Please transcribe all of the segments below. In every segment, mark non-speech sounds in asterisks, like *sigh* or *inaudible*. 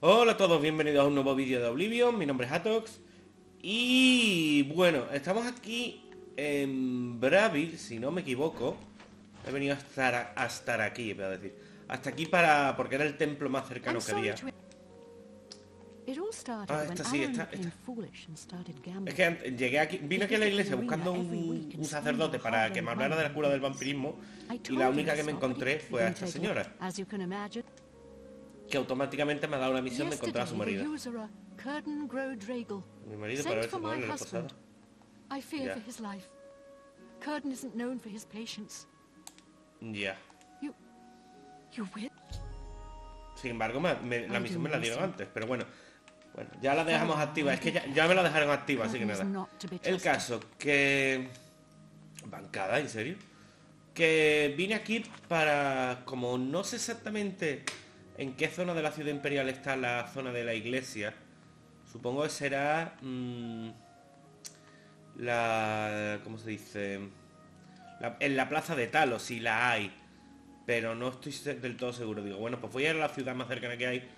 Hola a todos, bienvenidos a un nuevo vídeo de Oblivion, mi nombre es Atox. Y bueno, estamos aquí en Bravil, si no me equivoco. He venido a estar, a estar aquí, voy a decir. Hasta aquí para... porque era el templo más cercano que había. Ah, esta sí, esta, esta. Es que antes, llegué aquí, vine aquí a la iglesia buscando un, un sacerdote para que me hablara de la cura del vampirismo. Y la única que me encontré fue a esta señora que automáticamente me ha dado la misión de encontrar a su marido. Mi marido para ver si la posada. Ya. Sin embargo, me, me, la misión me la dieron antes, pero bueno. Bueno, ya la dejamos activa. Es que ya, ya me la dejaron activa, así que nada. El caso que... Bancada, ¿en serio? Que vine aquí para... Como no sé exactamente en qué zona de la ciudad imperial está la zona de la iglesia, supongo que será... Mmm, la... ¿Cómo se dice? La, en la plaza de Talos, si la hay. Pero no estoy del todo seguro. Digo, bueno, pues voy a ir a la ciudad más cercana que hay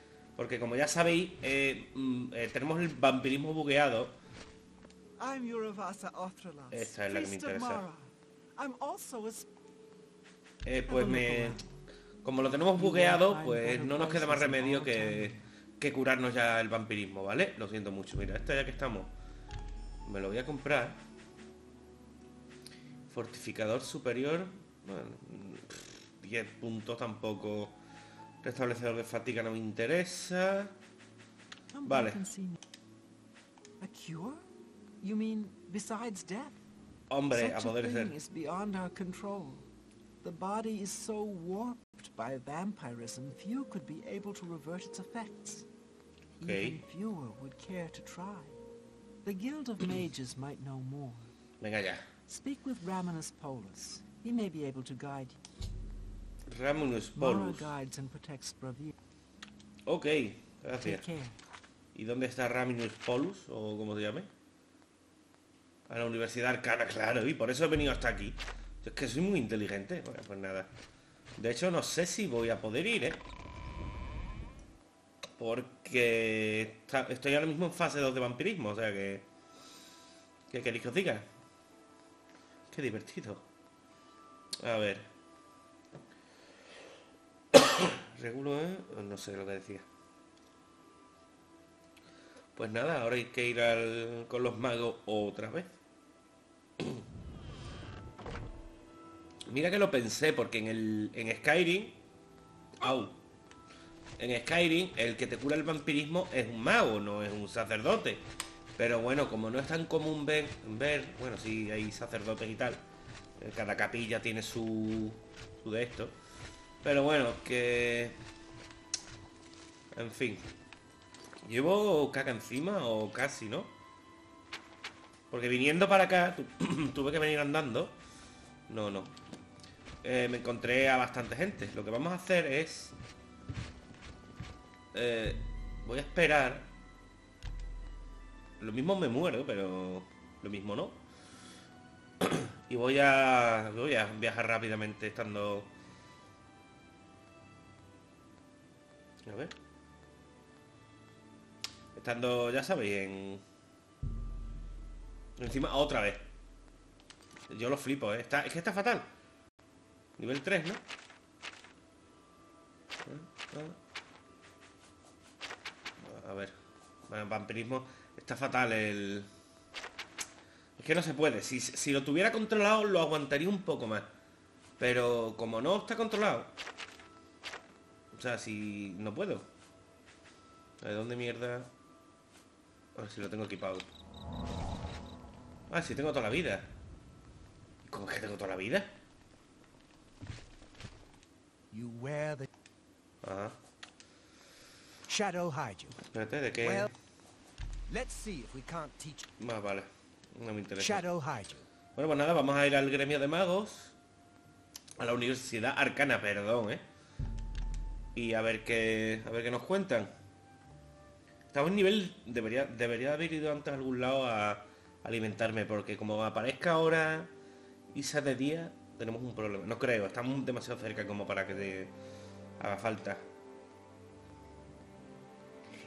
porque como ya sabéis, eh, mm, eh, tenemos el vampirismo bugueado. Esta es la que me interesa. Eh, pues me... Como lo tenemos bugueado, pues no nos queda más remedio que, que curarnos ya el vampirismo, ¿vale? Lo siento mucho. Mira, esta ya que estamos, me lo voy a comprar. Fortificador superior. Bueno, 10 puntos tampoco Restablecedor de fatiga no me interesa. Vale. Hombre, a poder ser. The body is so warped by vampirism, few could be able to revert its effects. Okay. Even fewer would care to try. The Guild of *clears throat* Mages might know more. Venga ya. Speak with Raminus Polus. He may be able to guide you. Raminus Polus. Ok, gracias. ¿Y dónde está Raminus Polus? O como se llame. A la Universidad Arcana, claro. Y por eso he venido hasta aquí. Es que soy muy inteligente. Bueno, pues nada. De hecho, no sé si voy a poder ir, ¿eh? Porque estoy ahora mismo en fase 2 de vampirismo, o sea que... ¿Qué queréis que os diga? Qué divertido. A ver. *coughs* Regulo, ¿eh? No sé lo que decía. Pues nada, ahora hay que ir con los magos otra vez. *coughs* Mira que lo pensé, porque en el en Skyrim... Au. En Skyrim, el que te cura el vampirismo es un mago, no es un sacerdote. Pero bueno, como no es tan común ver, bueno, sí hay sacerdotes y tal. Cada capilla tiene su, su de esto. Pero bueno, que... En fin. ¿Llevo caca encima o casi, no? Porque viniendo para acá, *clears throat* tuve que venir andando. No, no. Eh, me encontré a bastante gente. Lo que vamos a hacer es... Eh, voy a esperar. Lo mismo me muero, pero... Lo mismo no. y voy a... Voy a viajar rápidamente estando... A ver. Estando, ya sabéis, en... Encima, otra vez. Yo lo flipo, ¿eh? Está, es que está fatal. Nivel 3, ¿no? A ver. Vampirismo. Está fatal el... Es que no se puede. Si, si lo tuviera controlado, lo aguantaría un poco más. Pero como no está controlado, o sea, si no puedo. ¿De dónde mierda? A ver si lo tengo equipado. Ah, si tengo toda la vida. ¿Cómo es que tengo toda la vida? Ajá. Shadow hide Espérate, ¿de qué? Más vale. No me interesa. Bueno, pues nada, vamos a ir al gremio de magos. A la Universidad Arcana, perdón, ¿eh? y a ver qué a ver qué nos cuentan. Estamos en nivel debería debería haber ido antes a algún lado a, alimentarme porque como aparezca ahora y sea de día tenemos un problema. No creo, estamos demasiado cerca como para que te haga falta.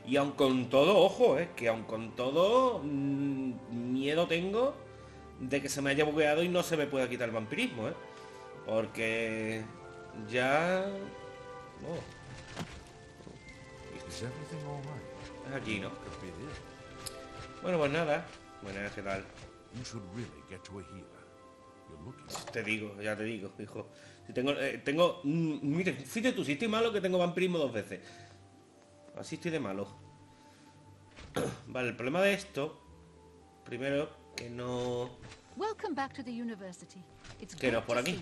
Y aun con todo, ojo, eh, que aun con todo, mm, miedo tengo de que se me haya bugueado y no se me pueda quitar el vampirismo, ¿eh? Porque ya... oh, es aquí, ¿no? Bueno, pues nada. Buenas, ¿qué tal? You should really get to a healer. Te digo, ya te digo, hijo. Si tengo, eh, tengo, mm, mire, fíjate tú, si estoy malo que tengo vampirismo dos veces. Así estoy de malo. *clears throat* Vale, el problema de esto, primero, que no... Welcome back to the university. It's Que no por aquí.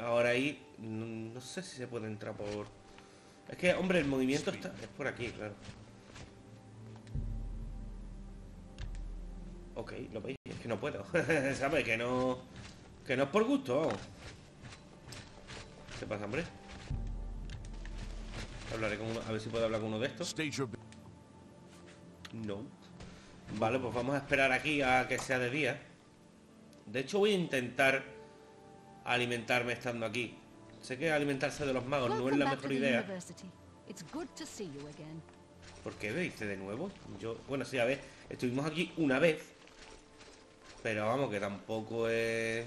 Ahora ahí, no, no sé si se puede entrar por... Es que, hombre, el movimiento está... Es por aquí, claro. Ok, lo veis, es que no puedo. *laughs* ¿Sabes? Que no... Que no es por gusto, vamos. ¿Qué pasa, hombre? Hablaré con uno, a ver si puedo hablar con uno de estos. No. Vale, pues vamos a esperar aquí a que sea de día. De hecho voy a intentar alimentarme estando aquí. Sé que alimentarse de los magos no es la mejor idea. ¿Por qué veis de nuevo? Yo, bueno, sí, a ver, estuvimos aquí una vez. Pero vamos, que tampoco es...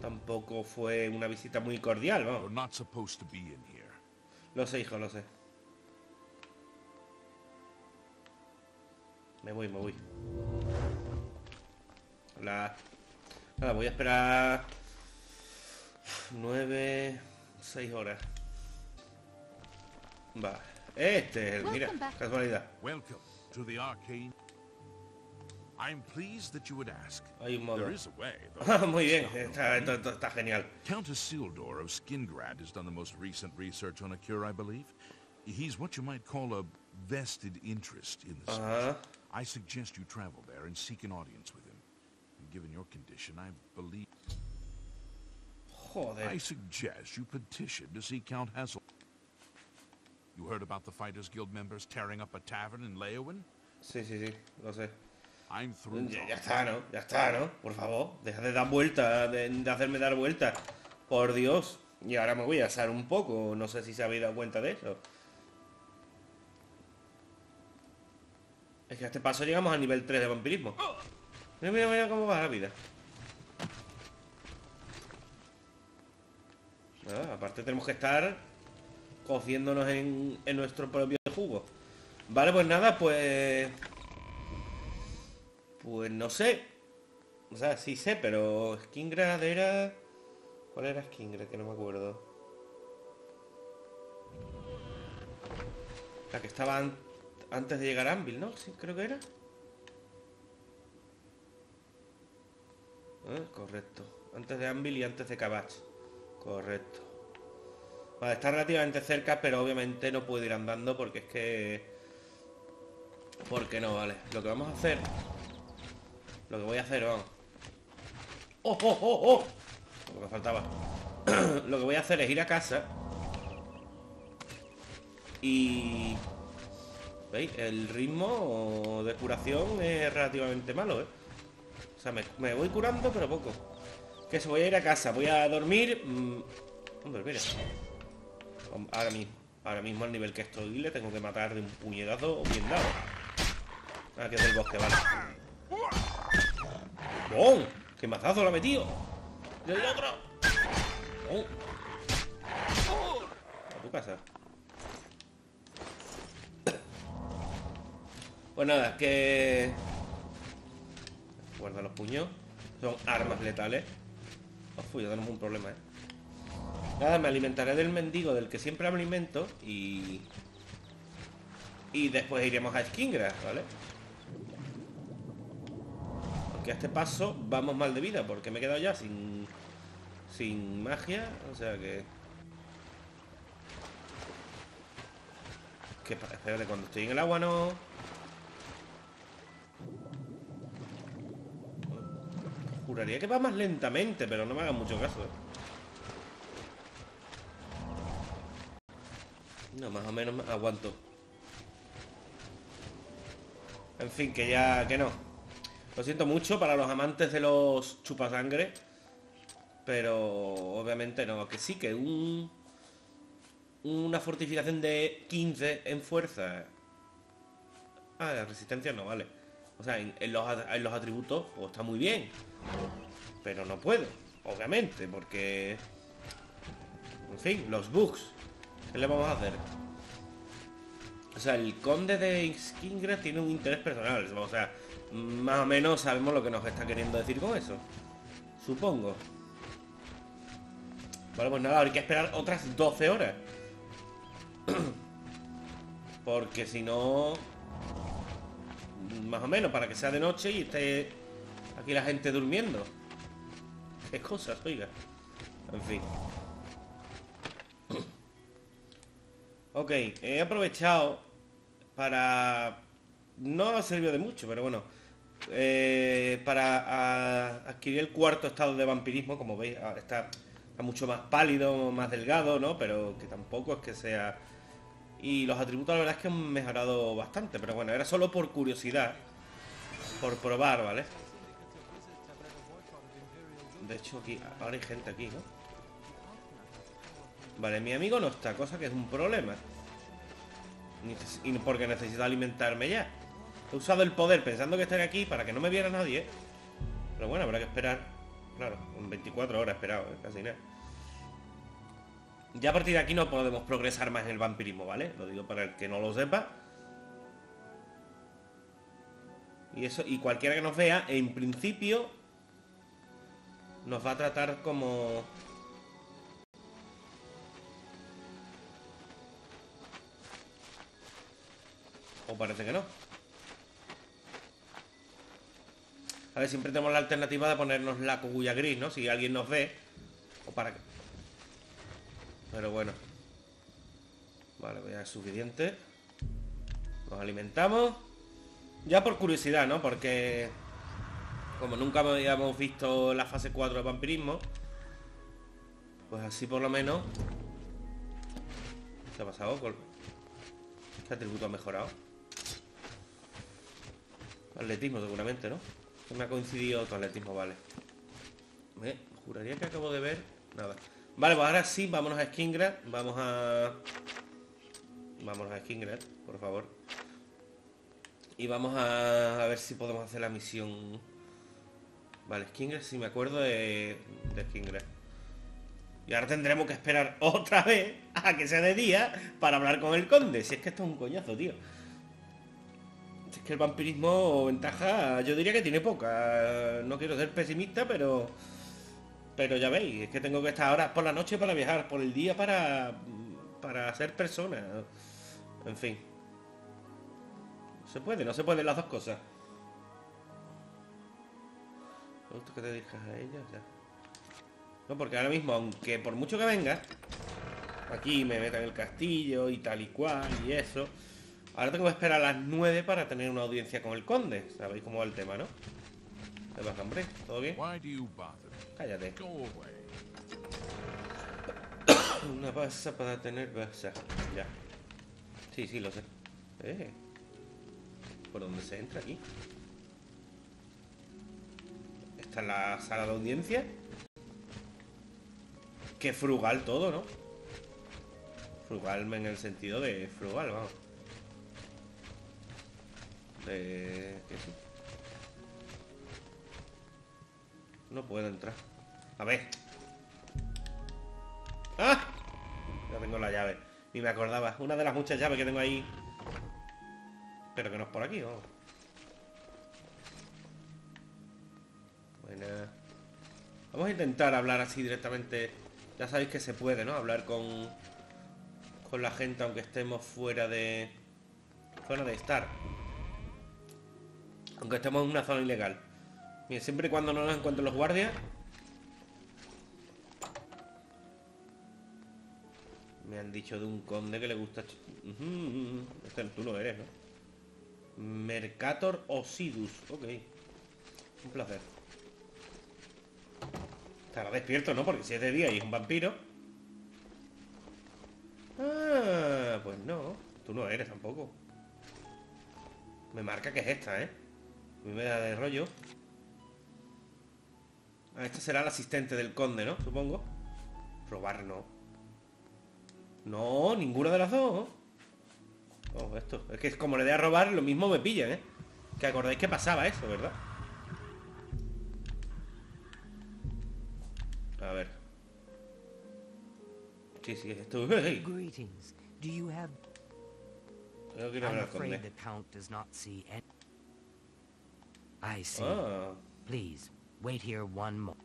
Tampoco fue una visita muy cordial, vamos. not supposed to be in here. Lo sé, hijo, lo sé. Me voy, me voy. Hola. Nada, voy a esperar... Nueve... Seis horas. Va. Este es el, mira, casualidad. Welcome to the arcane. I'm pleased that you would ask. Hay un modo. There is a way, though. *laughs* Ah, muy bien, está, esto está genial. Countess Sildor of Skingrad has done the most recent research on a cure, I believe. He's what you might call a vested interest in the uh-huh. search. Ajá. I suggest you travel there and seek an audience with him. And given your condition, I believe... Joder. I suggest you petition to see Count Hassel. You heard about the Fighters Guild members tearing up a tavern in Leowin? Sí, sí, sí, lo sé. I'm through. Ya, ya está, ¿no? Ya está, ¿no? Por favor, deja de dar vueltas, de, de hacerme dar vueltas. Por Dios. Y ahora me voy a asar un poco. No sé si se habéis dado cuenta de eso. Es que a este paso llegamos al nivel 3 de vampirismo. Mira, mira, mira cómo va la vida. Ah, aparte tenemos que estar cociéndonos en, en nuestro propio jugo. Vale, pues nada, pues... Pues no sé. O sea, sí sé, pero Skingrad era... ¿Cuál era Skingrad? Que no me acuerdo. La que estaba an- antes de llegar a Anvil, ¿no? Sí, creo que era. Ah, correcto. Antes de Anvil y antes de Kabach. Correcto. Vale, está relativamente cerca, pero obviamente no puedo ir andando porque es que... Porque no, vale. Lo que vamos a hacer... Lo que voy a hacer, vamos. ¡Oh, oh, oh, oh! Lo que me faltaba. *clears throat* Lo que voy a hacer es ir a casa. Y... ¿Veis? El ritmo de curación es relativamente malo, ¿eh? O sea, me, me voy curando, pero poco. Que se voy a ir a casa, voy a dormir... mm, Hombre, mira. Ahora mismo. Ahora mismo al nivel que estoy le tengo que matar de un puñetazo o bien dado. Ah, que es del bosque, vale. ¡Bom! ¡Qué mazazo lo ha metido! ¡Y el otro! ¡Bom! A tu casa. Pues nada, que... Guarda los puños. Son armas letales. Uf, ya tenemos un problema, ¿eh? Nada, me alimentaré del mendigo del que siempre me alimento y... Y después iremos a Skingra, ¿vale? Aunque a este paso vamos mal de vida porque me he quedado ya sin... Sin magia, o sea que... Que, espérate, cuando estoy en el agua no... Juraría que va más lentamente, pero no me hagan mucho caso. No, más o menos me- aguanto. En fin, que ya... que no. Lo siento mucho para los amantes de los chupasangre. Pero obviamente no. Que sí, que un... Una fortificación de 15 en fuerza. Ah, de resistencia no, vale. O sea, en, los, en los atributos pues, está muy bien. Pero no puedo, obviamente, porque... En fin, los bugs. ¿Qué le vamos a hacer? O sea, el conde de Skingra tiene un interés personal. O sea, más o menos sabemos lo que nos está queriendo decir con eso. Supongo. Vale, pues nada, hay que esperar otras 12 horas. *clears throat* Porque si no... Más o menos, para que sea de noche y esté aquí la gente durmiendo. Qué cosas, oiga. En fin. Ok, he aprovechado para... No ha servido de mucho, pero bueno. Eh, para adquirir el cuarto estado de vampirismo, como veis, ah, está, está, mucho más pálido, más delgado, ¿no? Pero que tampoco es que sea... Y los atributos la verdad es que han mejorado bastante, pero bueno, era solo por curiosidad. Por probar, ¿vale? De hecho, aquí ahora hay gente aquí, ¿no? Vale, mi amigo no está, cosa que es un problema. Y porque necesito alimentarme ya. He usado el poder pensando que estaría aquí para que no me viera nadie. Pero bueno, habrá que esperar. Claro, en 24 horas esperado, ¿eh? casi nada. Ya a partir de aquí no podemos progresar más en el vampirismo, ¿vale? Lo digo para el que no lo sepa. Y eso, y cualquiera que nos vea, en principio, nos va a tratar como O parece que no. A ver, siempre tenemos la alternativa de ponernos la cogulla gris, ¿no? Si alguien nos ve. O para qué. Pero bueno. Vale, pues ya es suficiente. Nos alimentamos. Ya por curiosidad, ¿no? Porque... Como nunca habíamos visto la fase 4 de vampirismo. Pues así por lo menos... ¿Qué ha pasado? ¿Qué atributo ha mejorado? Atletismo seguramente, ¿no? me ha coincidido otro atletismo, vale. Me juraría que acabo de ver... Nada. Vale, pues ahora sí, vámonos a Skingrad. Vamos a... Vámonos a Skingrad, por favor. Y vamos a, ver si podemos hacer la misión... Vale, Skingrad, si me acuerdo de, de Skingrad. Y ahora tendremos que esperar *laughs* otra vez a que sea de día para hablar con el conde. Si es que esto es un coñazo, tío. El vampirismo ventaja, yo diría que tiene poca. No quiero ser pesimista, pero... Pero ya veis, es que tengo que estar ahora por la noche para viajar, por el día para... Para ser persona. En fin. se puede, no se pueden las dos cosas. Que te dirijas a ella, ya. No, porque ahora mismo, aunque por mucho que venga, aquí me metan el castillo y tal y cual y eso, Ahora tengo que esperar a las 9 para tener una audiencia con el conde. Sabéis cómo va el tema, ¿no? ¿Qué pasa, hombre? ¿Todo bien? Cállate. *coughs* una pasa para tener basa. Ya. Sí, sí, lo sé. Eh. ¿Por dónde se entra aquí? ¿Esta es la sala de audiencia? Qué frugal todo, ¿no? Frugal en el sentido de frugal, vamos. No puedo entrar. A ver. ¡Ah! Ya tengo la llave. Ni me acordaba. Una de las muchas llaves que tengo ahí. Pero que no es por aquí, ¿no? Bueno. Vamos a intentar hablar así directamente. Ya sabéis que se puede, ¿no? Hablar con... Con la gente aunque estemos fuera de... Fuera de estar. Aunque estemos en una zona ilegal. Mira, siempre y cuando no nos encuentren los guardias. Me han dicho de un conde que le gusta... Este tú no eres, ¿no? Mercator Osidus. Ok. Un placer. Estará despierto, ¿no? Porque si es de día y es un vampiro. Ah, pues no. Tú no eres tampoco. Me marca que es esta, ¿eh? Me da de rollo. Ah, esta será el asistente del conde, ¿no? Supongo. Robar no. No, ninguna de las dos. Oh, esto. Es que como le dé a robar, lo mismo me pillan, ¿eh? Que acordáis que pasaba eso, ¿verdad? A ver. Sí, sí, esto... *laughs* Greetings. Do you have... Tengo que ir a I'm hablar con afraid él. I see. Ah, Please, wait here one moment.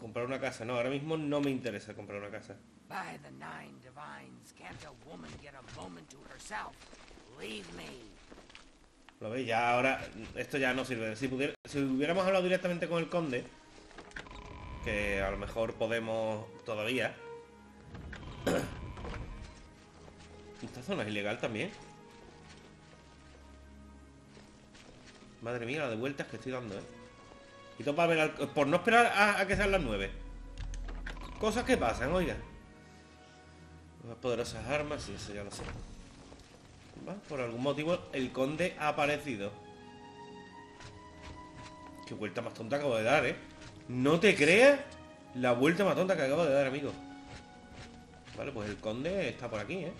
comprar una casa. No, ahora mismo no me interesa comprar una casa. By the nine divines, can't a woman get a moment to herself? Leave me. Lo veis, ya ahora esto ya no sirve. Si, pudiera- si hubiéramos hablado directamente con el conde, que a lo mejor podemos todavía. *coughs* Esta zona es ilegal también. Madre mía, la de vueltas que estoy dando, ¿eh? Y todo para ver al- por no esperar a, que sean las nueve. Cosas que pasan, oiga. Unas poderosas armas, y eso ya lo sé. Por algún motivo el conde ha aparecido. Qué vuelta más tonta acabo de dar, ¿eh? No te creas la vuelta más tonta que acabo de dar, amigo. Vale, pues el conde está por aquí, ¿eh?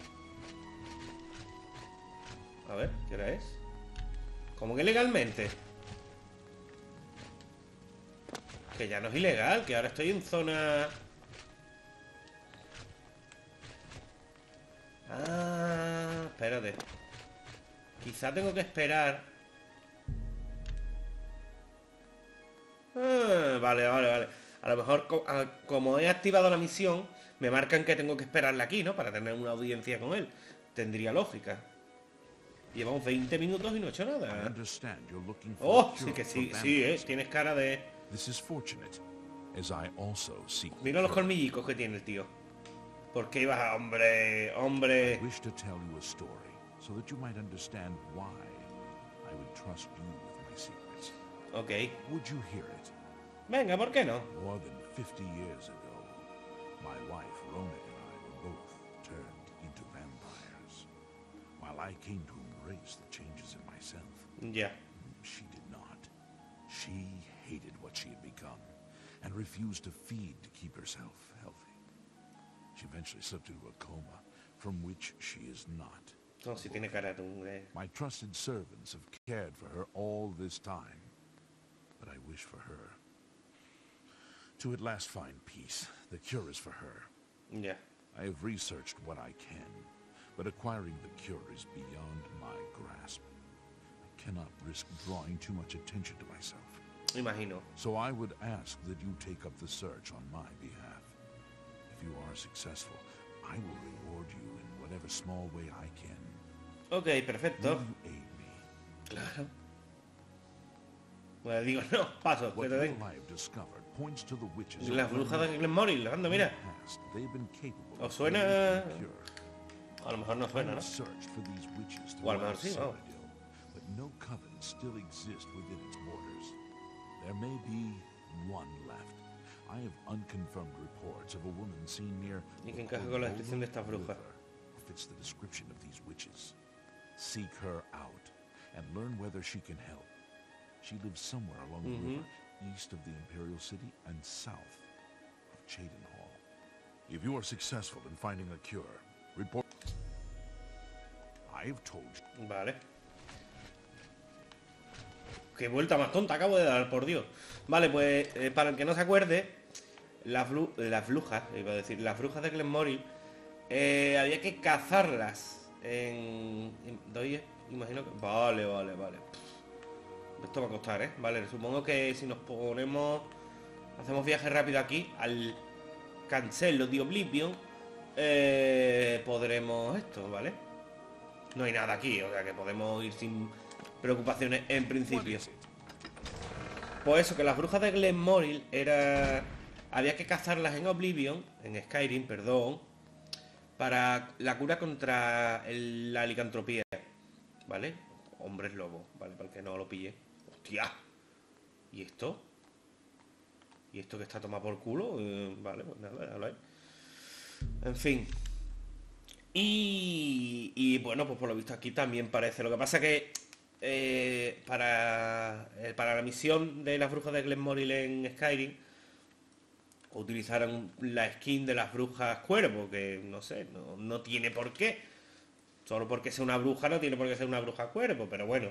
A ver, ¿qué hora es? ¿Cómo que legalmente? Que ya no es ilegal, que ahora estoy en zona... Ah, espérate. Quizá tengo que esperar. Ah, vale, vale, vale. A lo mejor co- a- como he activado la misión, me marcan que tengo que esperarla aquí, ¿no? Para tener una audiencia con él. Tendría lógica. Llevamos 20 minutos y no he hecho nada. Oh, sí que sí, sí, eh. Tienes cara de... Mira los colmillicos que tiene el tío. ¿Por qué ibas a... Hombre, hombre... I wish to tell you a story so that you might understand why I would trust you with my secrets. Ok. Venga, ¿por qué no? More than 50 years ago, my wife Rona and I were both turned into vampires. While I came to embrace the changes in myself, Yeah. she did not. She hated what she had become and refused to feed to keep herself healthy. She eventually slipped into a coma from which she is not. No, si tiene cara de... un- My trusted servants have cared for her all this time, but I wish for her to at last find peace. The cure is for her. Yeah. I have researched what I can, but acquiring the cure is beyond my grasp. I cannot risk drawing too much attention to myself. Imagino. So I would ask that you take up the search on my behalf. If you are successful, I will reward you in whatever small way I can. Ok, perfecto. Will you aid me? Claro. Bueno, digo, no, paso, que te den. I have discovered points to the witches. Las brujas de Glenmoril, anda, mira. past, they've been capable ¿Os of suena? A lo mejor no suena, have ¿no? searched for these witches O a lo mejor sí, vamos. But no coven still exists within its borders. There may be one left. I have unconfirmed reports of a woman seen near Y que the encaja con la descripción de Corvola esta. River, fits the description of these witches. Seek her out and learn whether she can help. She lives somewhere along the Mhm. river, east of the Imperial City and south of Chaden Cheydinhall. If you are successful in finding a cure, Vale. Qué vuelta más tonta acabo de dar, por Dios. Vale, pues eh, para el que no se acuerde, las, brujas, iba a decir, las brujas de Glenmoril, eh, había que cazarlas en... doy, imagino que... Vale, vale, vale. Esto va a costar, ¿eh? Vale, supongo que si nos ponemos... Hacemos viaje rápido aquí al Cancelo de Oblivion, eh, podremos esto, ¿vale? No hay nada aquí, o sea que podemos ir sin preocupaciones en principio. Pues eso, que las brujas de Glenmoril era... Había que cazarlas en Oblivion, en Skyrim, perdón, para la cura contra la licantropía, ¿vale? Hombres lobo, ¿vale? Para que no lo pille. ¡Hostia! ¿Y esto? ¿Y esto que está tomado por culo? Eh, vale, pues nada, habla. En fin. Y, bueno, pues por lo visto aquí también parece. Lo que pasa que eh, para, eh, para la misión de las brujas de Glenmoril en Skyrim, utilizaran la skin de las brujas cuervo, que no sé, no, no tiene por qué. Solo porque sea una bruja no tiene por qué ser una bruja cuervo, pero bueno.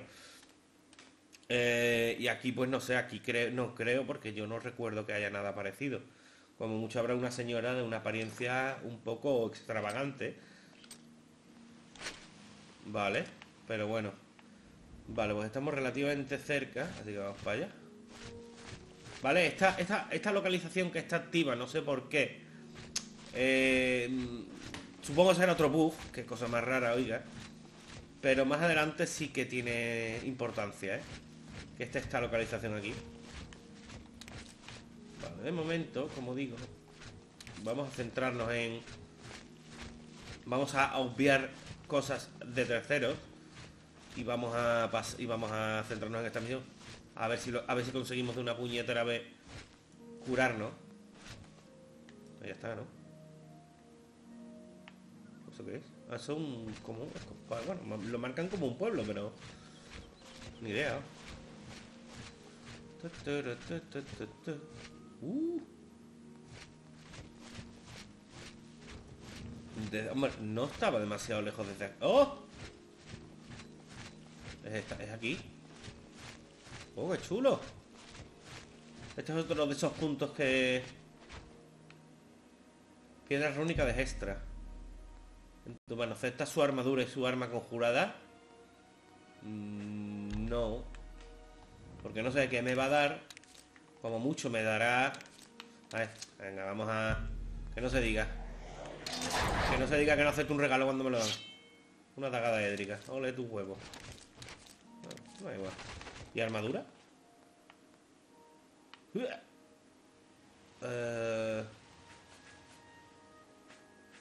Eh, y aquí pues no sé, aquí creo, no creo porque yo no recuerdo que haya nada parecido. Como mucho habrá una señora de una apariencia un poco extravagante. Vale, pero bueno. Vale, pues estamos relativamente cerca, así que vamos para allá. Vale, esta, esta, esta localización que está activa, no sé por qué. Eh, supongo será otro bug, que cosa más rara, oiga. Pero más adelante sí que tiene importancia, ¿eh? Que esté esta localización aquí. De momento, como digo, vamos a centrarnos en... Vamos a obviar cosas de terceros y vamos a y vamos a centrarnos en esta misión. A ver si a ver si conseguimos de una puñetera vez curarnos. Ahí está, ¿no? ¿Eso qué es? Ah, son como bueno, lo marcan como un pueblo, pero ni idea. Uh. hombre, no estaba demasiado lejos de... ¡Oh! Es, es aquí. ¡Oh, qué chulo! Este es otro de esos puntos que... Piedra rúnica de Gestra. Bueno, ¿acepta su armadura y su arma conjurada? Mm, no. Porque no sé qué me va a dar. Como mucho me dará... Ver, venga, vamos a... Que no se diga. Que no se diga que no acepto un regalo cuando me lo dan. Una tagada édrica. Ole tu huevo. No, igual. ¿Y armadura? Uh,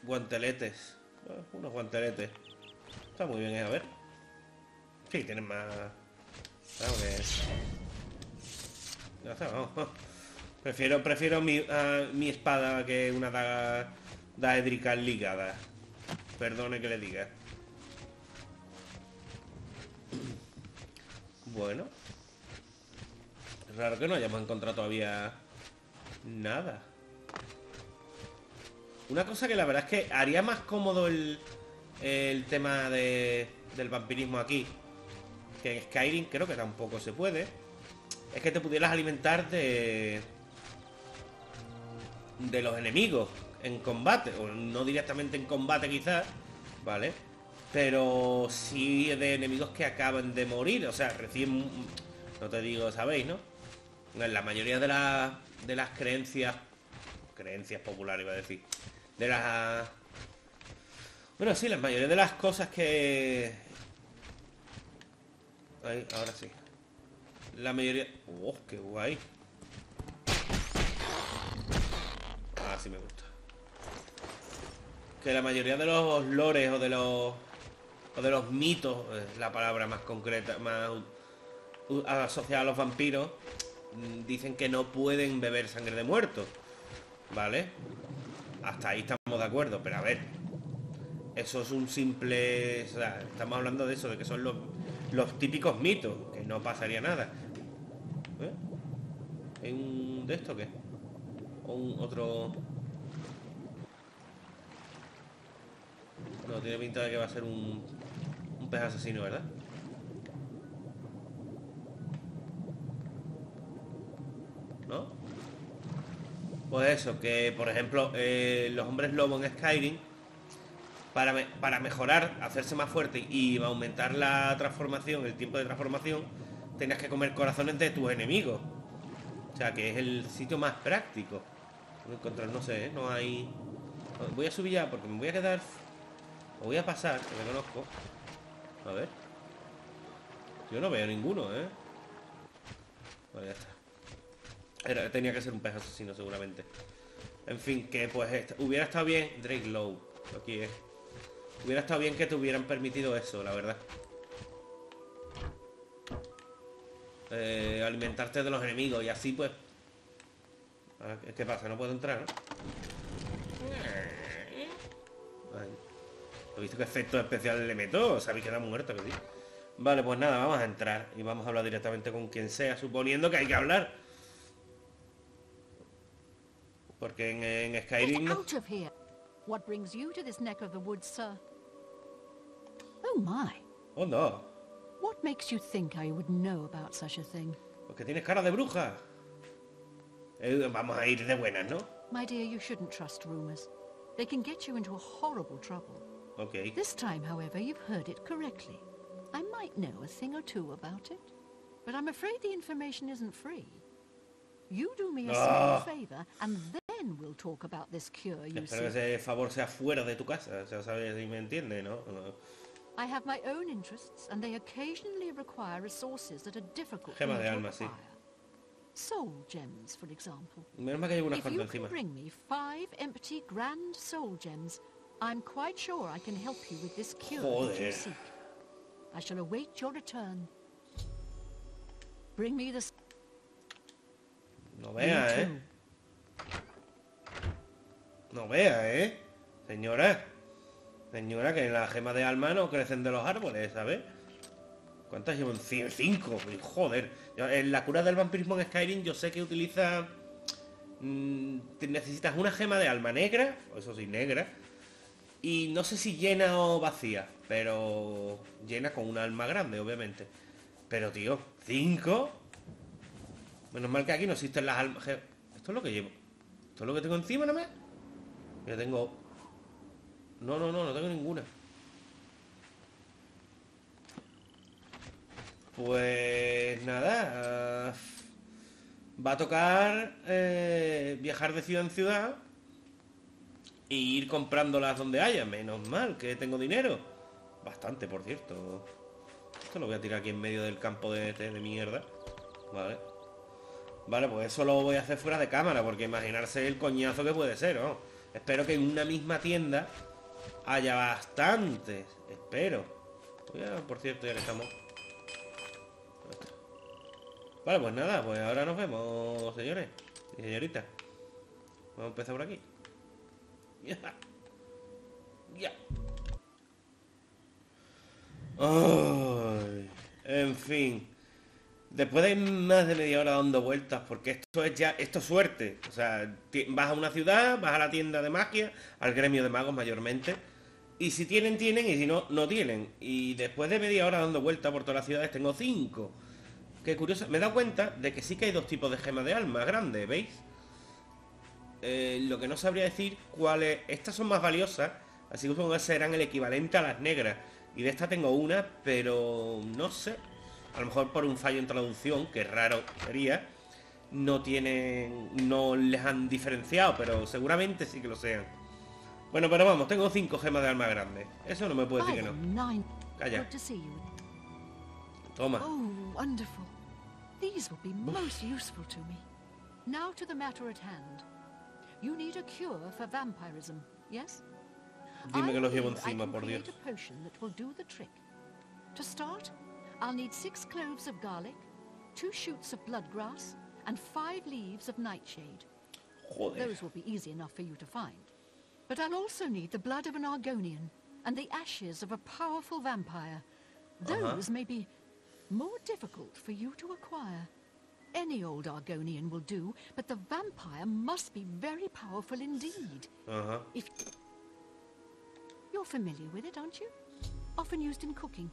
guanteletes. unos guanteletes. Está muy bien, ¿eh? a ver. Sí, tienen más... Claro que... Vamos. *laughs* Prefiero, prefiero mi, mi espada que una daga daédrica ligada. Perdone que le diga. Bueno. Raro que no hayamos encontrado todavía nada. Una cosa que la verdad es que haría más cómodo el, el tema de, del vampirismo aquí. Que en Skyrim creo que tampoco se puede. Es que te pudieras alimentar de... De los enemigos en combate. O no directamente en combate quizás. ¿Vale? pero sí de enemigos que acaban de morir, o sea, recién, no te digo, sabéis, ¿no? En la mayoría de, de las creencias, creencias populares iba a decir, de las... Bueno, sí, la mayoría de las cosas que... Ahí, ahora sí. La mayoría... ¡Oh, qué guay! Ah, sí me gusta. Que la mayoría de los lores o de los o de los mitos, es la palabra más concreta, más asociada a los vampiros, mm, dicen que no pueden beber sangre de muertos. ¿Vale? Hasta ahí estamos de acuerdo, pero a ver. Eso es un simple... O sea, estamos hablando de eso, de que son los, los típicos mitos, que no pasaría nada. ¿Eh? ¿Es un de esto qué? ¿O un otro...? No, tiene pinta de que va a ser un, un pez asesino, ¿verdad? ¿No? Pues eso, que por ejemplo, eh, los hombres lobo en Skyrim, para, para mejorar, hacerse más fuerte y aumentar la transformación, el tiempo de transformación, tenías que comer corazones de tus enemigos. O sea, que es el sitio más práctico. Encontrar, no sé, ¿eh? no hay... Voy a subir ya porque me voy a quedar voy a pasar, que me conozco. A ver. Yo no veo ninguno, ¿eh? Bueno, ya está. tenía que ser un pez asesino seguramente. En fin, que pues hubiera estado bien Drake Low. Aquí es. Hubiera estado bien que te hubieran permitido eso, la verdad. Eh, alimentarte de los enemigos y así pues... ¿Qué pasa? No puedo entrar, ¿no? ¿He visto qué efecto especial le meto? ¿Sabéis que era muerto? Vale, pues nada, vamos a entrar y vamos a hablar directamente con quien sea, suponiendo que hay que hablar. Porque en, Skyrim... no- out of here! What brings you to this neck of the woods, sir? Oh my! Oh, no. What makes you think I would know about such a thing? Porque tienes cara de bruja. Eh, vamos a ir de buenas, ¿no? My dear, you shouldn't trust rumors. They can get you into a horrible trouble. Ok. This time, however, you've heard it correctly. I might know a thing or two about it, but I'm afraid the information isn't free. You do me a Ah. simple favor, and then we'll talk about this cure you Espero que ese favor sea fuera de tu casa. Sea, sabes si me entiende, ¿no? No. I have my own interests, and they occasionally require resources that are difficult Gemas me de to alma, sí. Soul gems, for example. Menos mal que llevo unas If you can encima. bring me five empty grand soul gems, I'm quite sure I can help you with this cure that you seek. I shall await your return. Bring me the... No vea, ¿eh? No vea, ¿eh? Señora. Señora, que las gemas de alma no crecen de los árboles, ¿sabes? ¿Cuántas llevo? Cinco. Joder. En la cura del vampirismo en Skyrim yo sé que utiliza... mm, necesitas una gema de alma negra, o eso sí, negra. Y no sé si llena o vacía, pero llena con un alma grande, obviamente. Pero, tío, cinco. Menos mal que aquí no existen las almas. Esto es lo que llevo. Esto es lo que tengo encima nada más. Yo tengo... No, no, no, no tengo ninguna. Pues nada. Va a tocar eh, viajar de ciudad en ciudad y ir comprándolas donde haya. Menos mal que tengo dinero. Bastante, por cierto. Esto lo voy a tirar aquí en medio del campo de, de, de mierda. Vale. Vale, pues eso lo voy a hacer fuera de cámara, porque imaginarse el coñazo que puede ser, ¿no? Espero que en una misma tienda haya bastantes. Espero. Por cierto, ya que estamos. Vale, pues nada, pues ahora nos vemos, señores y señoritas. Vamos a empezar por aquí. Ya. Ya. En fin. Después de más de media hora dando vueltas, porque esto es ya, esto es suerte. O sea, vas a una ciudad, vas a la tienda de magia, al gremio de magos mayormente. Y si tienen, tienen, y si no, no tienen. Y después de media hora dando vueltas por todas las ciudades, tengo cinco. Qué curioso. Me he dado cuenta de que sí que hay dos tipos de gemas de alma grandes, ¿veis? Eh, lo que no sabría decir cuáles... Estas son más valiosas, así que supongo que serán el equivalente a las negras. Y de esta tengo una, pero no sé. A lo mejor por un fallo en traducción, que raro sería, no tienen... no les han diferenciado, pero seguramente sí que lo sean. Bueno, pero vamos, tengo cinco gemas de alma grandes. Eso no me puede decir que no. Calla. Toma. Oh, wonderful. These will be most useful to me. Now to the matter at hand. You need a cure for vampirism, yes? Dime que los llevo encima, por Dios. a potion that will do the trick. To start, I'll need six cloves of garlic, two shoots of bloodgrass, and five leaves of nightshade. Joder. Those will be easy enough for you to find. But I'll also need the blood of an Argonian and the ashes of a powerful vampire. Those may be more difficult for you to acquire. Any old Argonian will do, but the vampire must be very powerful indeed. Uh-huh. If you're familiar with it, aren't you? Often used in cooking.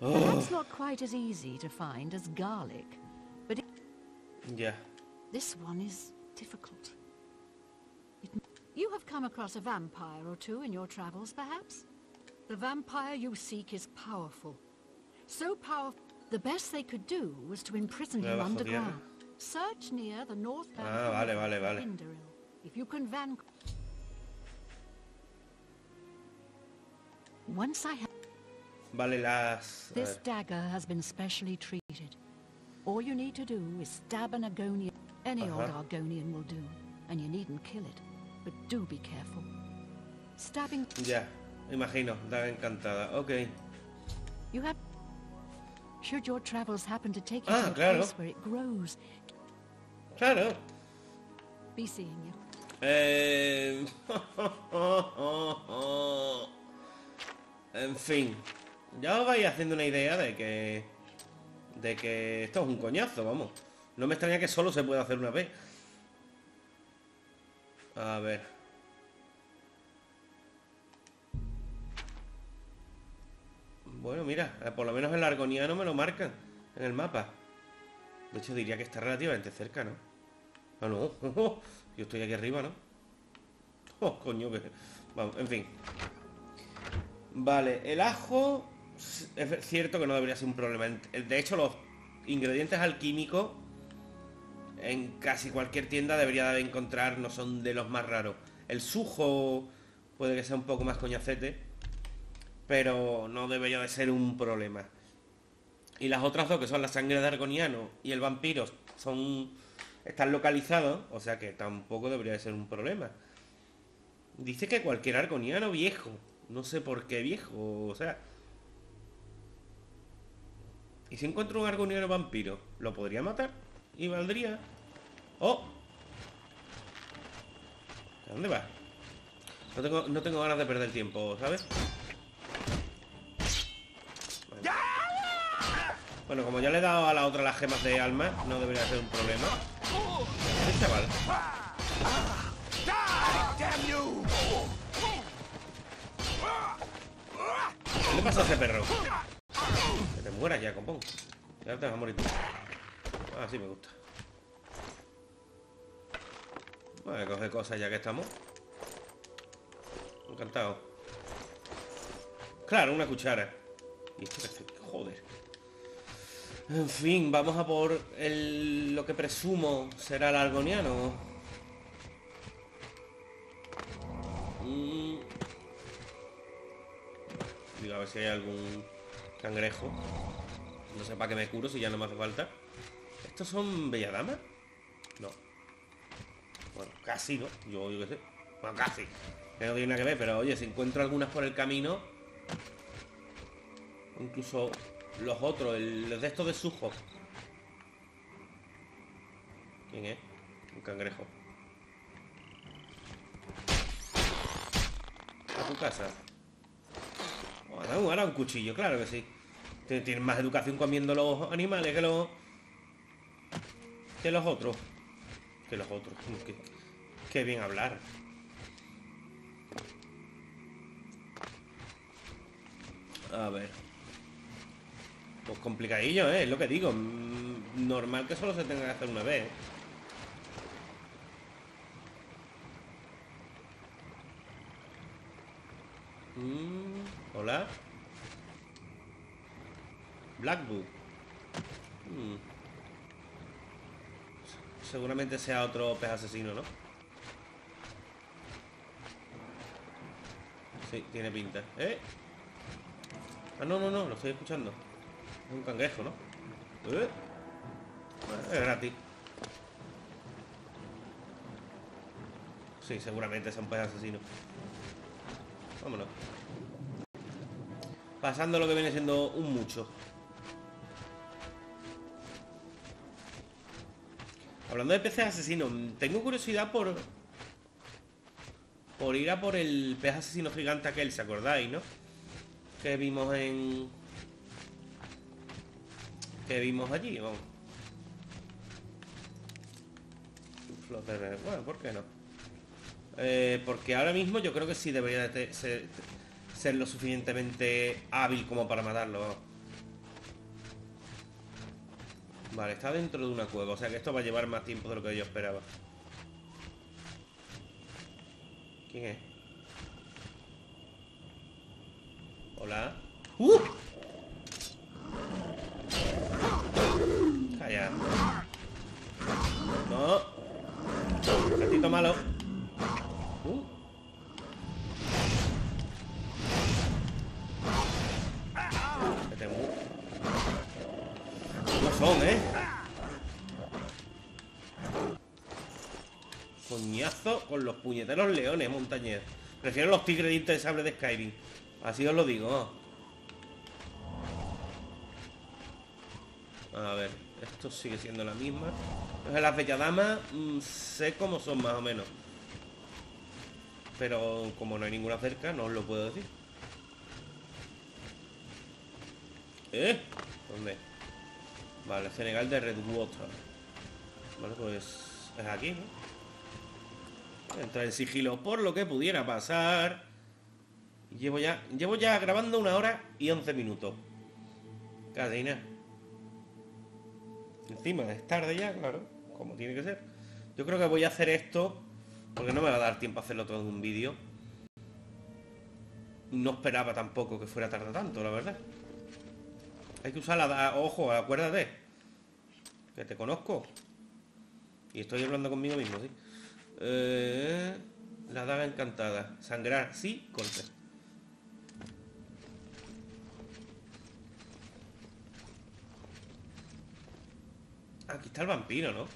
Perhaps not quite as easy to find as garlic, but Ya. this one is difficult. You have come across a vampire or two in your travels, perhaps? The vampire you seek is powerful. So powerful, the best they could do was to imprison him underground. Search near the north bank Ah, vale, vale, vale. Hinderil. If you can van... Once I have... Vale, las... This dagger has been specially treated. All you need to do is stab an Argonian. Any old Uh-huh. Argonian will do, and you needn't kill it. Ya, imagino, daga encantada. Ok. You have... Should your travels happen to take you Ah, to a claro. place where it grows, Claro. be seeing you. Eh... *laughs* en fin. Ya os vais haciendo una idea de que... De que esto es un coñazo, vamos. No me extraña que solo se pueda hacer una vez. A ver. Bueno, mira, eh, por lo menos el argoniano me lo marcan en el mapa. De hecho, diría que está relativamente cerca, ¿no? Ah, no. *laughs* Yo estoy aquí arriba, ¿no? *laughs* Oh, coño. Vamos, en fin. Vale, el ajo... Es cierto que no debería ser un problema. De hecho, los ingredientes alquímicos en casi cualquier tienda debería de encontrar, no son de los más raros. El sujo puede que sea un poco más coñacete, pero no debería de ser un problema. Y las otras dos, que son la sangre de argoniano y el vampiro, son están localizados, o sea que tampoco debería de ser un problema. Dice que cualquier argoniano viejo, no sé por qué viejo, o sea... ¿Y si encuentro un argoniano vampiro? ¿Lo podría matar? Y valdría. ¡Oh! ¿A dónde va? No tengo, no tengo ganas de perder tiempo, ¿sabes? Bueno. como ya le he dado a la otra las gemas de alma, no debería ser un problema. ¿Qué chaval? ¿Qué le pasa a ese perro? Que te mueras ya, compón. Ya te vas a morir Ah, sí me gusta. Voy a coger cosas ya que estamos. Encantado. Claro, una cuchara. Y esto que joder. En fin, vamos a por el, lo que presumo será el argoniano. Mm. A ver si hay algún cangrejo. No sé para qué me curo si ya no me hace falta. ¿Estos son Belladamas? No. Bueno, casi, ¿no? Yo, yo qué sé. Bueno, casi. No tiene nada que ver, pero oye, si encuentro algunas por el camino... Incluso los otros, el, los de estos de sujo. ¿Quién es? Un cangrejo. A tu casa. ahora un cuchillo, claro que sí. Tienen más educación comiendo los animales que los que los otros. Que los otros. Qué, bien hablar. A ver. Pues complicadillo, ¿eh? Es lo que digo. Mm, normal que solo se tenga que hacer una vez. Mm, hola. Blackwood. Mm seguramente sea otro pez asesino, ¿no? Sí, tiene pinta. ¿Eh? Ah, no, no, no, lo estoy escuchando. Es un cangrejo, ¿no? ¿Eh? es gratis. Sí, seguramente es un pez asesino. Vámonos. Pasando lo que viene siendo un mucho. Hablando de peces asesinos, tengo curiosidad por... Por ir a por el pez asesino gigante aquel, ¿se acordáis, no? Que vimos en... Que vimos allí, vamos. Bueno, ¿por qué no? Eh, porque ahora mismo yo creo que sí debería de ser, ser, lo suficientemente hábil como para matarlo, vamos. Vale, está dentro de una cueva, o sea que esto va a llevar más tiempo de lo que yo esperaba. ¿Quién es? Hola. ¡Uh! Calla. No. Gatito malo. Con los puñeteros leones, montañeros. Prefiero los tigres de sable de Skyrim. Así os lo digo. A ver, esto sigue siendo la misma. las belladamas mm, sé cómo son más o menos. Pero como no hay ninguna cerca, no os lo puedo decir. ¿Eh? ¿Dónde? Vale, Senegal de Redwater. Vale, pues es aquí, ¿no? Entrar en sigilo por lo que pudiera pasar. Llevo ya, llevo ya grabando una hora y 11 minutos. Casi nada. Encima es tarde ya, claro, como tiene que ser. Yo creo que voy a hacer esto porque no me va a dar tiempo a hacerlo todo en un vídeo. No esperaba tampoco que fuera a tardar tanto, la verdad. Hay que usar la... Ojo, acuérdate. Que te conozco. Y estoy hablando conmigo mismo, ¿sí? Eh, la daga encantada. Sangrar, sí, corte. Aquí está el vampiro, ¿no?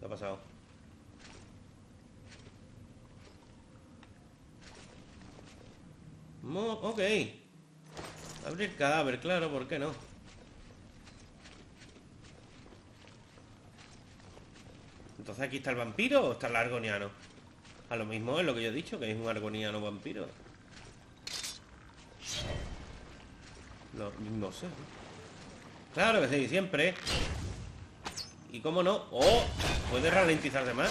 ¿Qué ha pasado? Mo ok. Abrir cadáver, claro, ¿por qué no? Entonces aquí está el vampiro o está el argoniano. A lo mismo es lo que yo he dicho, que es un argoniano vampiro. No, sé. Claro que sí, siempre. Y cómo no. ¡Oh! ¿Puede ralentizar más?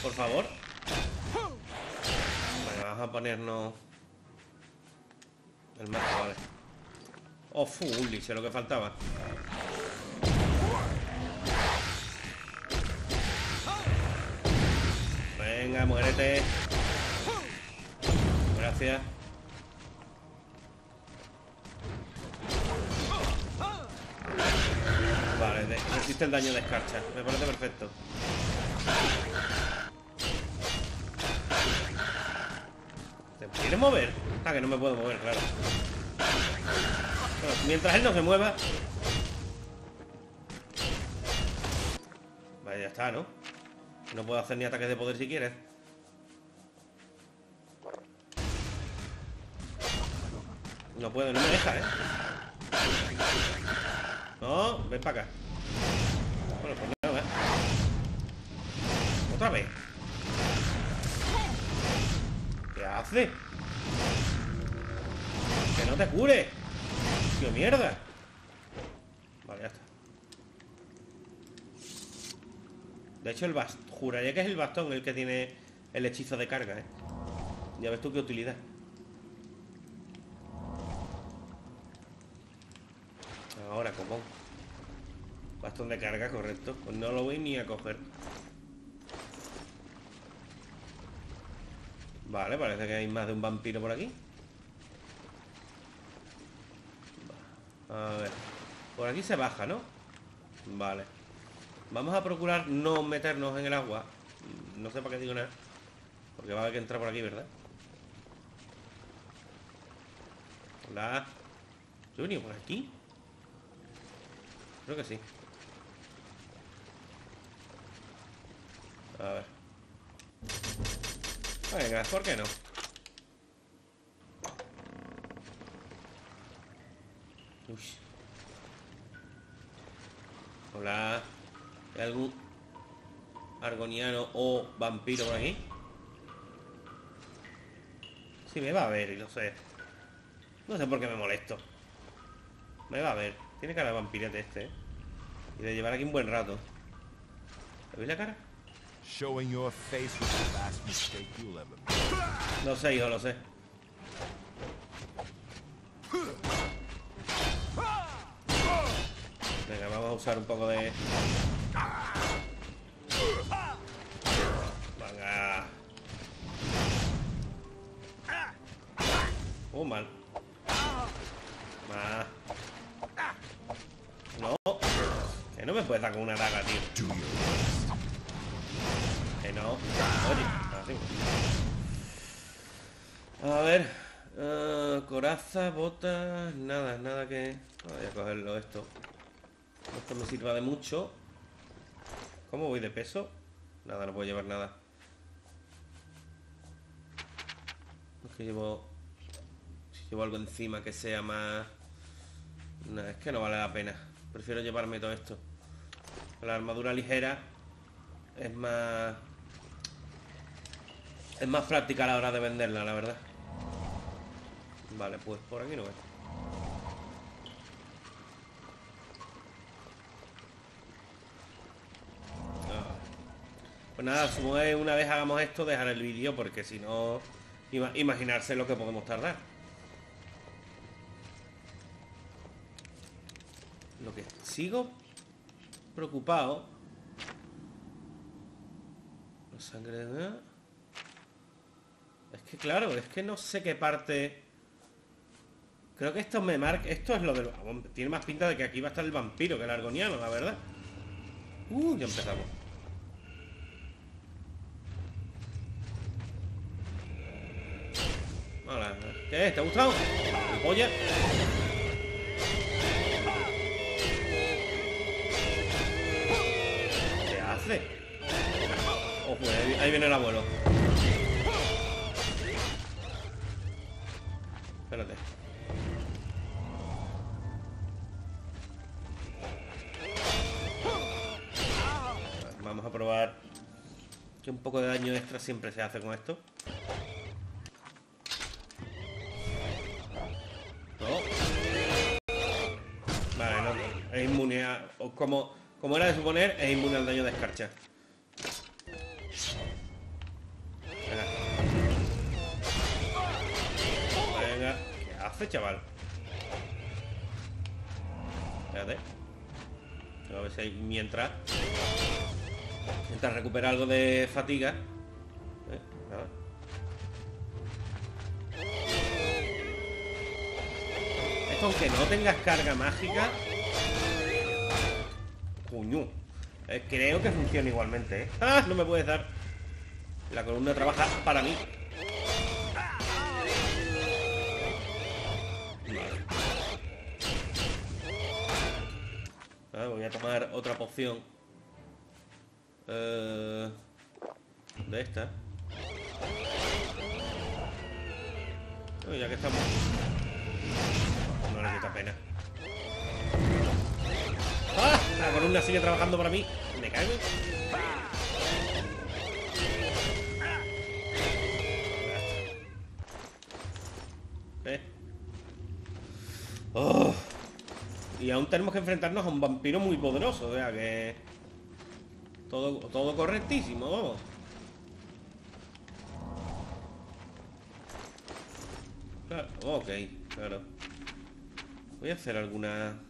Por favor. Vale, vamos a ponernos... El mazo, vale. Oh, full, sé lo que faltaba. Venga, muérete. Gracias. Vale, resiste el daño de escarcha. Me parece perfecto. ¿Te quieres mover? Ah, que no me puedo mover, claro. mientras él no se mueva... Vale, ya está, ¿no? No puedo hacer ni ataques de poder si quieres. No puedo, no me deja, ¿eh? No, ven para acá. Bueno, pues nada. ¿eh? Otra vez. ¿Qué hace? Que no te cure. Tío, mierda. Vale, ya está. De hecho, el bastón, juraría que es el bastón el que tiene el hechizo de carga, ¿eh? Ya ves tú qué utilidad. Ahora, ¿cómo? Bastón de carga, correcto. Pues no lo voy ni a coger. Vale, parece que hay más de un vampiro por aquí. A ver. Por aquí se baja, ¿no? Vale. Vamos a procurar no meternos en el agua. No sé para qué digo nada. Porque va a haber que entrar por aquí, ¿verdad? Hola. ¿Yo he venido por aquí? Creo que sí. A ver. Venga, ¿por qué no? Uy. Hola. ¿Hay algún argoniano o vampiro por aquí? Sí, me va a ver y lo sé. No sé por qué me molesto. Me va a ver. Tiene cara de vampirete este, ¿eh? Y de llevar aquí un buen rato. ¿Le veis la cara? No sé, hijo, lo sé. Venga, vamos a usar un poco de... Venga. Oh, mal. Más. No. Que no me puedes dar con una daga, tío. Que no. Oye. A ver. Uh, coraza, botas. Nada, nada que. Voy a cogerlo esto. Esto me sirva de mucho. ¿Cómo voy de peso? Nada, no puedo llevar nada. Que llevo... Si llevo algo encima que sea más... No, es que no vale la pena. Prefiero llevarme todo esto. La armadura ligera es más... Es más práctica a la hora de venderla, la verdad. Vale, pues por aquí no es. Pues nada, supongo que una vez hagamos esto, dejar el vídeo, porque si no, imaginarse lo que podemos tardar. Lo que sigo preocupado. La sangre de... Es que claro, es que no sé qué parte... Creo que esto me marca... Esto es lo del... Tiene más pinta de que aquí va a estar el vampiro que el argoniano, la verdad. Uh, ya empezamos. Hola. ¿Qué? ¿Te ha gustado? Oye. ¿Qué hace? Ojo, ahí, ahí viene el abuelo. Espérate. Vamos a probar que un poco de daño extra siempre se hace con esto. Como, como era de suponer, es inmune al daño de escarcha. Venga. Venga. ¿Qué hace, chaval? Espérate. A ver si hay- mientras... Mientras recupera algo de fatiga. Eh, nada. Esto aunque no tengas carga mágica. Eh, creo que funciona igualmente, ¿eh? ¡Ah! No me puedes dar. La columna trabaja para mí. Ah, voy a tomar otra poción. Eh, de esta. Ya que estamos. No le quita pena. ¡Ah! La columna sigue trabajando para mí. Me cago. ¿Eh? Oh. Y aún tenemos que enfrentarnos a un vampiro muy poderoso, o sea que... Todo, todo correctísimo, vamos. Claro, ok, claro. Voy a hacer alguna...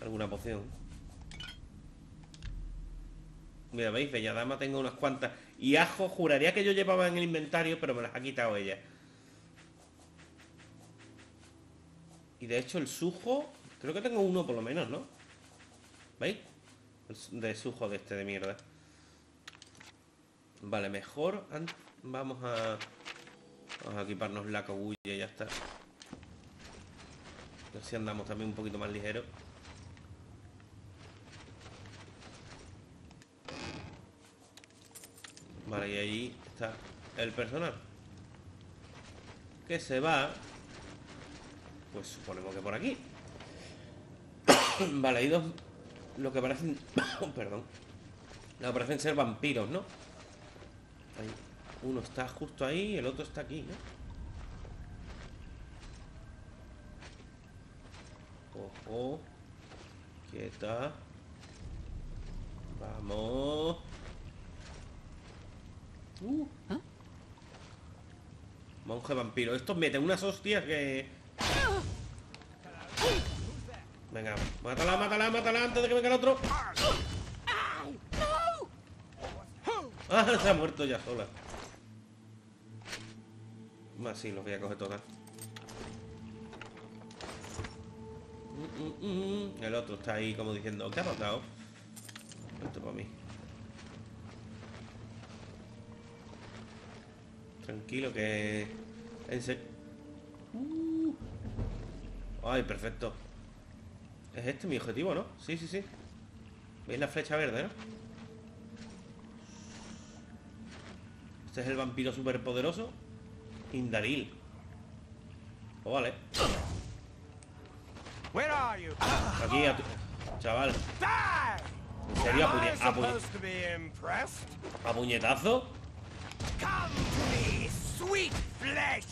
Alguna poción. Mira, veis, Bella Dama tengo unas cuantas. Y ajo, juraría que yo llevaba en el inventario, pero me las ha quitado ella. Y de hecho el sujo, creo que tengo uno por lo menos, ¿no? ¿Veis? De sujo de este de mierda. Vale, mejor vamos a... Vamos a equiparnos la cogulla y ya está. A ver si andamos también un poquito más ligero. Vale, y ahí está el personal. Que se va pues suponemos que por aquí. *coughs* vale, hay dos. Lo que parecen. *coughs* perdón. Lo que parecen ser vampiros, ¿no? Uno está justo ahí y el otro está aquí, ¿no? Ojo. Quieta. Vamos. Uh. ¿Ah? Monje vampiro. Estos meten unas hostias que. Venga, mátala, mátala, mátala antes de que venga el otro. Ah, *laughs* se ha muerto ya sola. Más sí, los voy a coger todas. Mm, mm, mm. El otro está ahí como diciendo, ¿qué ha pasado? Esto para mí. Tranquilo que... En se- Uh. Ay, perfecto. Es este mi objetivo, ¿no? Sí, sí, sí. ¿Veis la flecha verde, no? Este es el vampiro superpoderoso. Indaril. Pues vale. Where are you? Aquí, a tu- chaval. ¿En serio? ¿A, puñe- a puñetazo? Come to me, sweet flesh!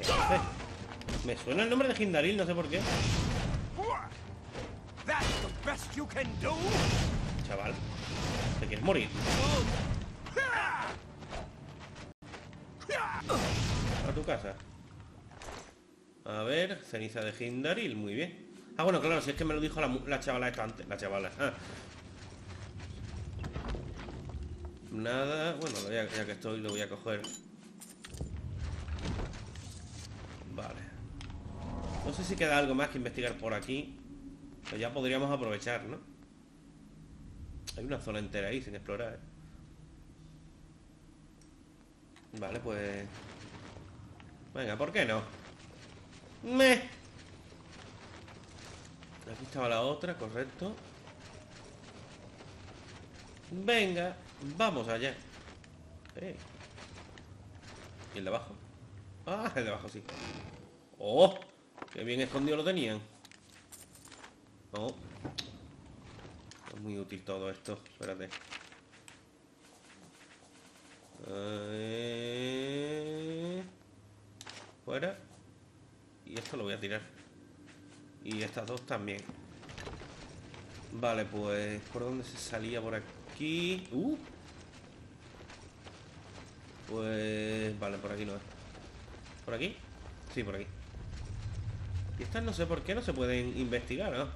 ¿Qué hace? Me suena el nombre de Hindaril, no sé por qué. What? That's the best you can do? Chaval. ¿Te quieres morir? A tu casa. A ver, ceniza de Hindaril, muy bien. Ah, bueno, claro, si es que me lo dijo la, la chavala esta antes. La chavala. ah. Nada. Bueno, ya, que estoy, lo voy a coger. Vale. No sé si queda algo más que investigar por aquí. Pero ya podríamos aprovechar, ¿no? Hay una zona entera ahí sin explorar. ¿eh? Vale, pues... Venga, ¿por qué no? Me. Aquí estaba la otra, correcto. Venga, vamos allá. ¿Y el de abajo? Ah, el de abajo sí. ¡Oh! ¡Qué bien escondido lo tenían! Oh. Es muy útil todo esto. Espérate. Eh, Fuera. Y esto lo voy a tirar. Y estas dos también. Vale, pues... ¿Por dónde se salía? Por aquí. ¡Uh! Pues... Vale, por aquí no es. ¿Por aquí? Sí, por aquí. Y estas no sé por qué no se pueden investigar, ¿no?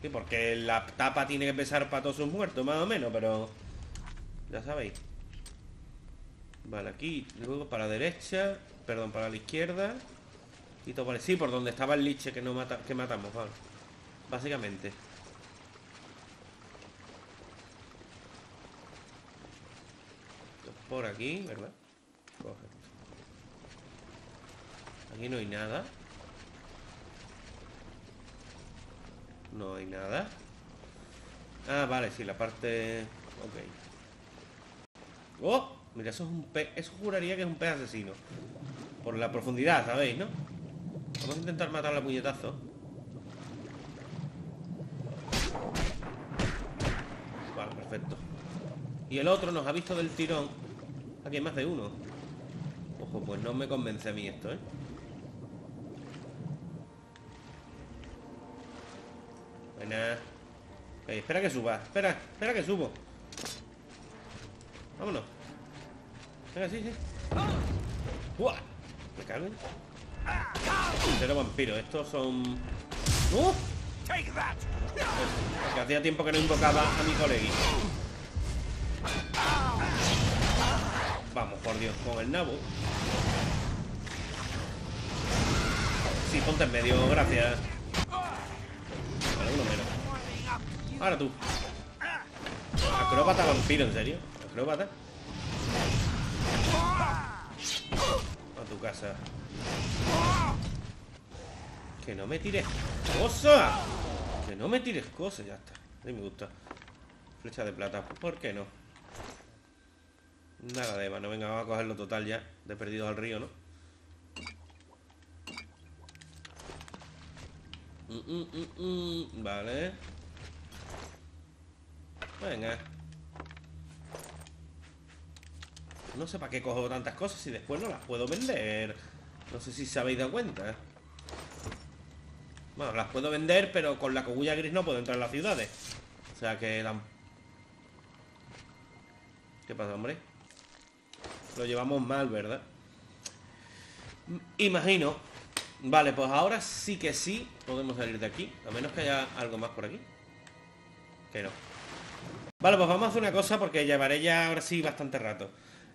Sí, porque la tapa tiene que pesar para todos sus muertos, más o menos, pero... Ya sabéis. Vale, aquí, luego para la derecha, perdón, para la izquierda. Y todo vale. Sí, por donde estaba el liche que no mata, que matamos, vale. Básicamente. Por aquí, ¿verdad? Correcto. Aquí no hay nada. No hay nada. Ah, vale, sí, la parte... Ok. ¡Oh! Mira, eso es un pez... Eso juraría que es un pez asesino. Por la profundidad, ¿sabéis, no? Vamos a intentar matarla a puñetazo. Vale, perfecto. Y el otro nos ha visto del tirón. Aquí hay más de uno. Ojo, pues no me convence a mí esto, ¿eh? Buena. Espera que suba. Espera, espera que subo. Vámonos. Venga, sí, sí. ¡Uah! Me cago. Cero vampiro. Estos son... ¡Uh! Porque hacía tiempo que no invocaba a mi colegui. Vamos, por Dios, con el nabo. Sí, ponte en medio, gracias. Vale, uno menos. Ahora tú. Acróbata vampiro, ¿en serio? Acróbata. A tu casa. Que no me tires cosas. Que no me tires cosas, ya está. A mí me gusta. Flecha de plata, ¿por qué no? Nada de mano, venga, vamos a cogerlo total ya. De perdidos al río, ¿no? Mm, mm, mm, Vale. Venga. No sé para qué cojo tantas cosas si después no las puedo vender. No sé si se habéis dado cuenta. Bueno, las puedo vender, pero con la cogulla gris no puedo entrar en las ciudades. O sea que dan... ¿Qué pasa, hombre? Lo llevamos mal, ¿verdad? Imagino. Vale, pues ahora sí que sí podemos salir de aquí. A menos que haya algo más por aquí. Que no. Vale, pues vamos a hacer una cosa porque llevaré ya ahora sí bastante rato.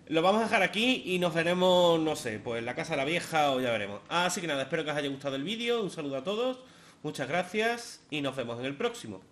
Lo vamos a dejar aquí y nos veremos, no sé, pues en la casa de la vieja o ya veremos. Así que nada, espero que os haya gustado el vídeo. Un saludo a todos. Muchas gracias y nos vemos en el próximo.